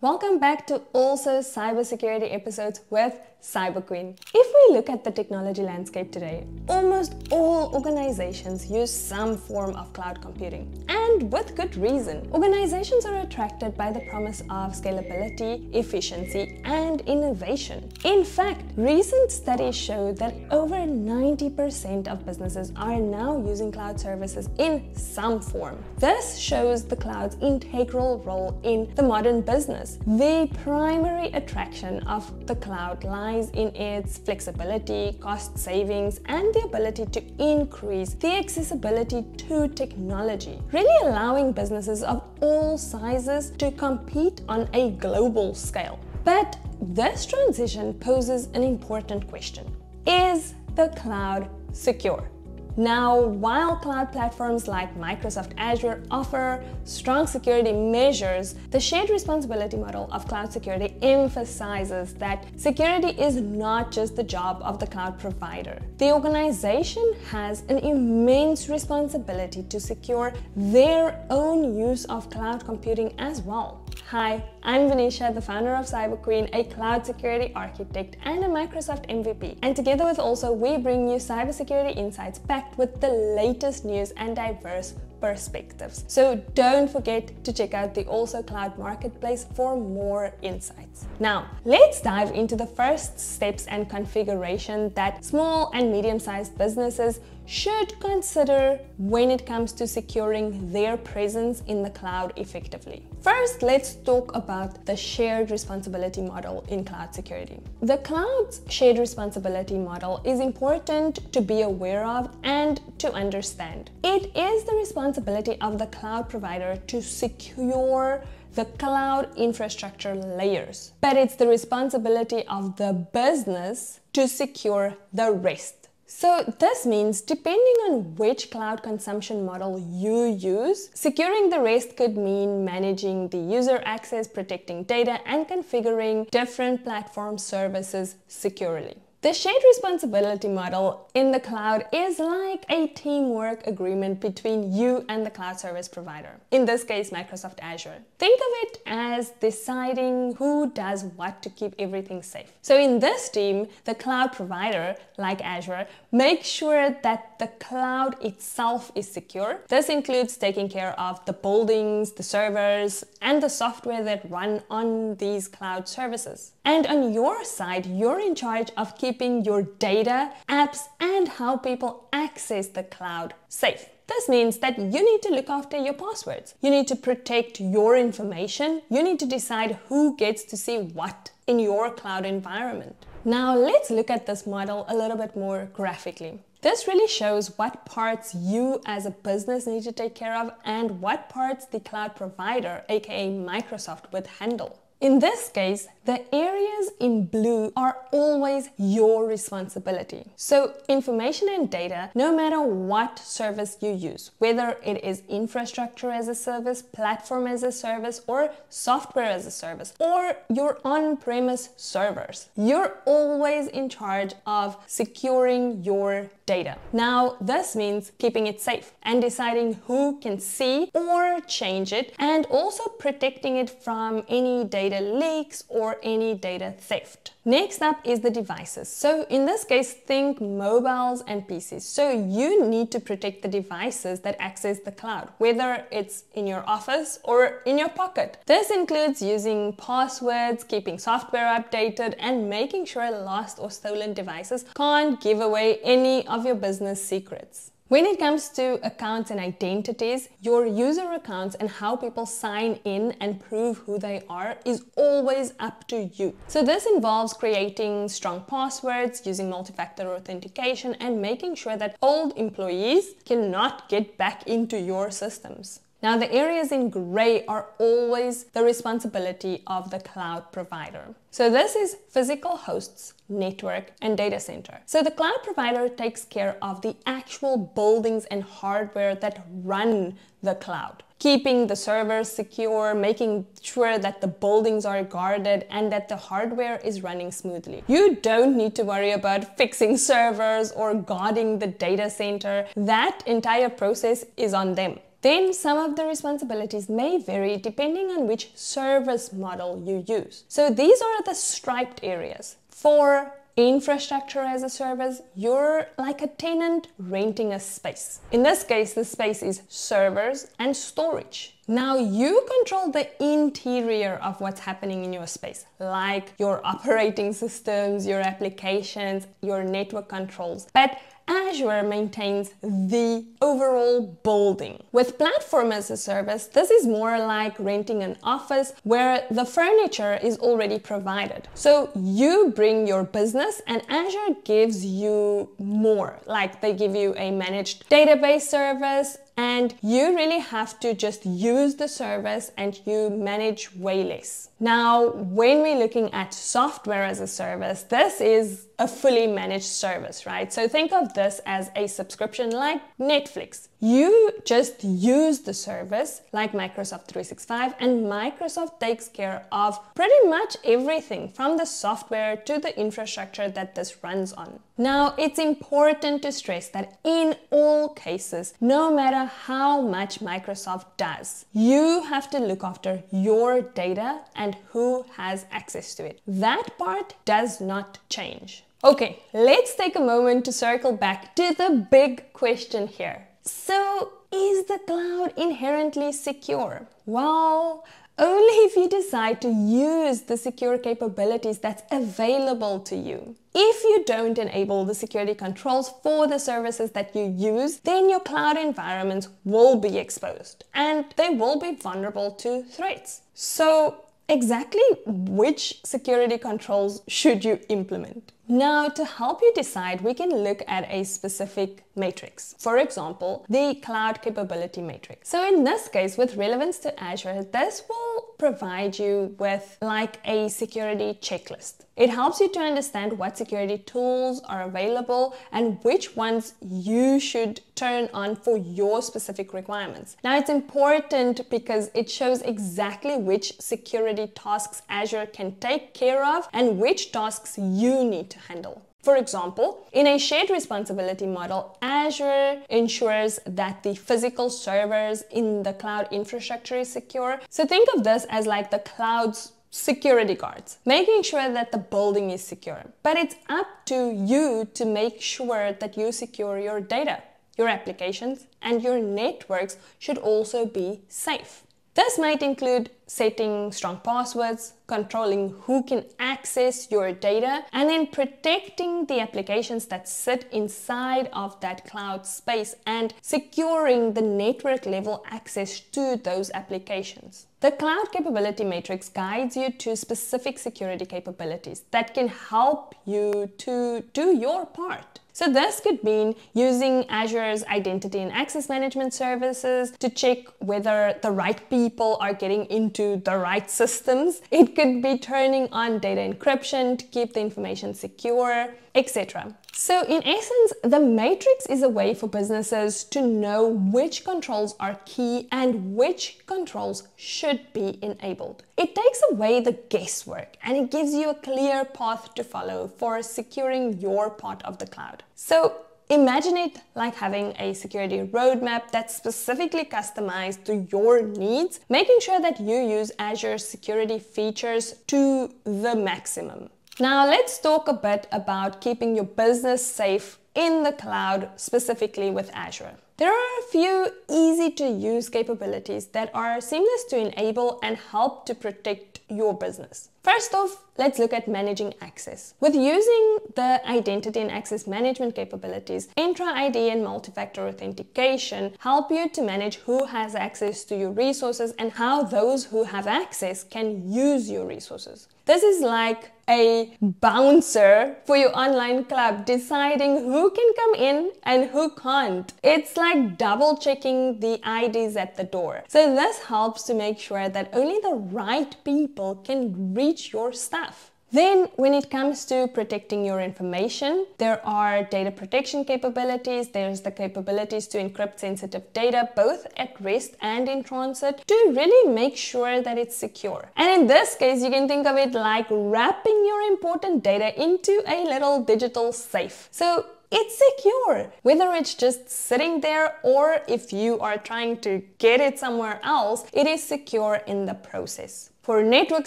Welcome back to also cybersecurity episodes with Cyber Queen. If we look at the technology landscape today, almost all organizations use some form of cloud computing. And with good reason. Organizations are attracted by the promise of scalability, efficiency, and innovation. In fact, recent studies show that over 90% of businesses are now using cloud services in some form. This shows the cloud's integral role in the modern business. The primary attraction of the cloud lies lies in its flexibility, cost savings, and the ability to increase the accessibility to technology, really allowing businesses of all sizes to compete on a global scale. But this transition poses an important question. Is the cloud secure? Now, while cloud platforms like Microsoft Azure offer strong security measures, the shared responsibility model of cloud security emphasizes that security is not just the job of the cloud provider. The organization has an immense responsibility to secure their own use of cloud computing as well. Hi, I'm Venicia, the founder of Cyber Queen, a cloud security architect and a Microsoft MVP. And together with Also, we bring you cybersecurity insights packed with the latest news and diverse perspectives. So don't forget to check out the Also Cloud Marketplace for more insights. Now, let's dive into the first steps and configuration that small and medium-sized businesses should consider when it comes to securing their presence in the cloud effectively. First, let's talk about the shared responsibility model in cloud security. The cloud's shared responsibility model is important to be aware of and to understand. It is the responsibility of the cloud provider to secure the cloud infrastructure layers, but it's the responsibility of the business to secure the rest. So this means depending on which cloud consumption model you use, securing the rest could mean managing the user access, protecting data, and configuring different platform services securely. The shared responsibility model in the cloud is like a teamwork agreement between you and the cloud service provider, in this case Microsoft Azure. Think of it as deciding who does what to keep everything safe. So in this team, the cloud provider, like Azure, makes sure that the cloud itself is secure. This includes taking care of the buildings, the servers, and the software that run on these cloud services. And on your side, you're in charge of keeping your data, apps, and how people access the cloud safe. This means that you need to look after your passwords. You need to protect your information. You need to decide who gets to see what in your cloud environment. Now let's look at this model a little bit more graphically. This really shows what parts you as a business need to take care of and what parts the cloud provider, aka Microsoft, would handle. In this case, the areas in blue are always your responsibility. So information and data, no matter what service you use, whether it is infrastructure as a service, platform as a service, or software as a service, or your on-premise servers, you're always in charge of securing your data. Now, this means keeping it safe and deciding who can see or change it, and also protecting it from any data leaks or any data theft. Next up is the devices. So in this case, think mobiles and PCs. So you need to protect the devices that access the cloud, whether it's in your office or in your pocket. This includes using passwords, keeping software updated, and making sure lost or stolen devices can't give away any of your business secrets. When it comes to accounts and identities, your user accounts and how people sign in and prove who they are is always up to you. So this involves creating strong passwords, using multi-factor authentication and making sure that old employees cannot get back into your systems. Now the areas in gray are always the responsibility of the cloud provider. So this is physical hosts, network, and data center. So the cloud provider takes care of the actual buildings and hardware that run the cloud keeping the servers secure, making sure that the buildings are guarded and that the hardware is running smoothly. You don't need to worry about fixing servers or guarding the data center. That entire process is on them. Then some of the responsibilities may vary depending on which service model you use. So these are the striped areas. For infrastructure as a service, you're like a tenant renting a space. In this case, the space is servers and storage. Now you control the interior of what's happening in your space, like your operating systems, your applications, your network controls. But Azure maintains the overall building. With Platform as a Service, this is more like renting an office where the furniture is already provided. So you bring your business and Azure gives you more, like they give you a managed database service, and you really have to just use the service and you manage way less. Now, when we're looking at software as a service, this is a fully managed service, right? So think of this as a subscription like Netflix. You just use the service like Microsoft 365 and Microsoft takes care of pretty much everything from the software to the infrastructure that this runs on. Now, it's important to stress that in all cases, no matter how much Microsoft does, you have to look after your data and who has access to it. That part does not change. Okay, let's take a moment to circle back to the big question here. So, is the cloud inherently secure? Well, only if you decide to use the secure capabilities that's available to you. If you don't enable the security controls for the services that you use, then your cloud environments will be exposed and they will be vulnerable to threats. So exactly which security controls should you implement? Now, to help you decide, we can look at a specific matrix. For example, the Cloud Capability Matrix. So in this case, with relevance to Azure, this will provide you with like a security checklist. It helps you to understand what security tools are available and which ones you should turn on for your specific requirements. Now it's important because it shows exactly which security tasks Azure can take care of and which tasks you need to handle. For example, in a shared responsibility model, Azure ensures that the physical servers in the cloud infrastructure is secure. So think of this as like the cloud's security guards, making sure that the building is secure. But it's up to you to make sure that you secure your data. Your applications and your networks should also be safe. This might include setting strong passwords, controlling who can access your data, and then protecting the applications that sit inside of that cloud space and securing the network level access to those applications. The Cloud Capability Matrix guides you to specific security capabilities that can help you to do your part. So this could mean using Azure's identity and access management services to check whether the right people are getting into the right systems. It could be turning on data encryption to keep the information secure, etc. So in essence, the matrix is a way for businesses to know which controls are key and which controls should be enabled. It takes away the guesswork and it gives you a clear path to follow for securing your part of the cloud. So Imagine it like having a security roadmap that's specifically customized to your needs, making sure that you use Azure security features to the maximum. Now let's talk a bit about keeping your business safe in the cloud, specifically with Azure. There are a few easy to use capabilities that are seamless to enable and help to protect your business. First off, let's look at managing access. With using the identity and access management capabilities, Entra ID and multi-factor authentication help you to manage who has access to your resources and how those who have access can use your resources. This is like a bouncer for your online club deciding who can come in and who can't. It's like double checking the IDs at the door. So this helps to make sure that only the right people can reach your staff. Then, when it comes to protecting your information, there are data protection capabilities. There's the capabilities to encrypt sensitive data both at rest and in transit to really make sure that it's secure. And in this case, you can think of it like wrapping your important data into a little digital safe. So it's secure. Whether it's just sitting there or if you are trying to get it somewhere else, it is secure in the process for network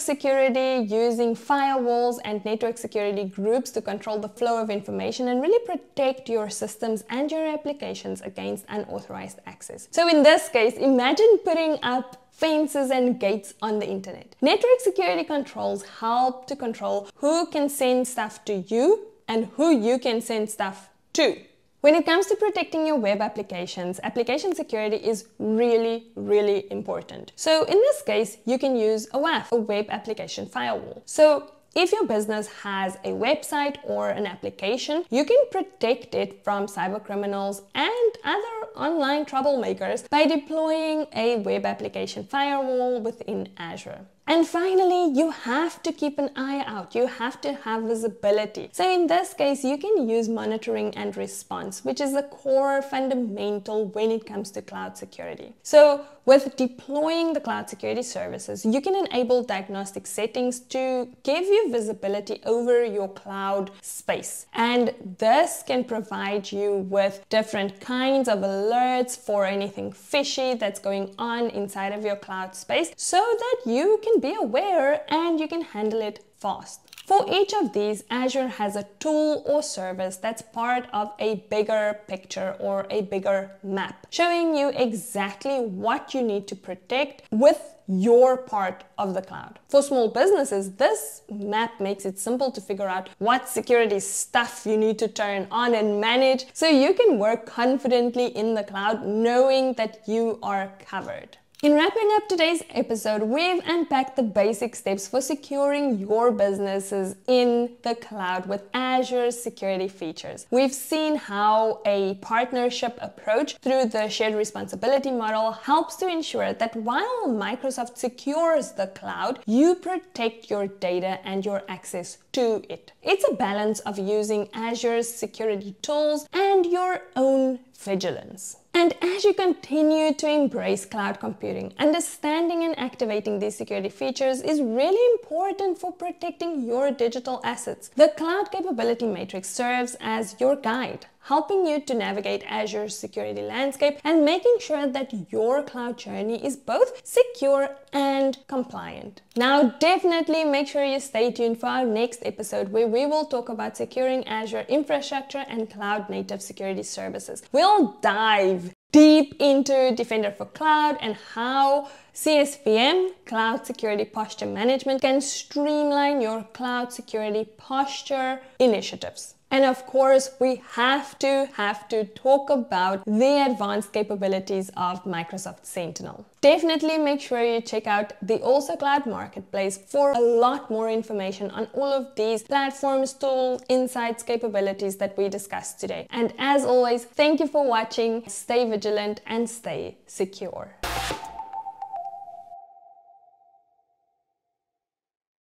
security using firewalls and network security groups to control the flow of information and really protect your systems and your applications against unauthorized access. So in this case, imagine putting up fences and gates on the internet. Network security controls help to control who can send stuff to you and who you can send stuff to. When it comes to protecting your web applications, application security is really, really important. So in this case, you can use a WAF, a web application firewall. So if your business has a website or an application, you can protect it from cyber criminals and other online troublemakers by deploying a web application firewall within Azure. And finally, you have to keep an eye out. You have to have visibility. So in this case, you can use monitoring and response, which is the core fundamental when it comes to cloud security. So with deploying the cloud security services, you can enable diagnostic settings to give you visibility over your cloud space. And this can provide you with different kinds of alerts for anything fishy that's going on inside of your cloud space so that you can be aware and you can handle it fast. For each of these, Azure has a tool or service that's part of a bigger picture or a bigger map, showing you exactly what you need to protect with your part of the cloud. For small businesses, this map makes it simple to figure out what security stuff you need to turn on and manage so you can work confidently in the cloud knowing that you are covered. In wrapping up today's episode, we've unpacked the basic steps for securing your businesses in the cloud with Azure's security features. We've seen how a partnership approach through the shared responsibility model helps to ensure that while Microsoft secures the cloud, you protect your data and your access to it. It's a balance of using Azure's security tools and your own vigilance. And as you continue to embrace cloud computing, understanding and activating these security features is really important for protecting your digital assets. The Cloud Capability Matrix serves as your guide, helping you to navigate Azure's security landscape and making sure that your cloud journey is both secure and compliant. Now, definitely make sure you stay tuned for our next episode where we will talk about securing Azure infrastructure and cloud native security services. We'll dive deep into Defender for Cloud and how CSPM, Cloud Security Posture Management, can streamline your cloud security posture initiatives. And of course, we have to have to talk about the advanced capabilities of Microsoft Sentinel. Definitely make sure you check out the Also Cloud Marketplace for a lot more information on all of these platforms, tools, insights, capabilities that we discussed today. And as always, thank you for watching. Stay vigilant and stay secure.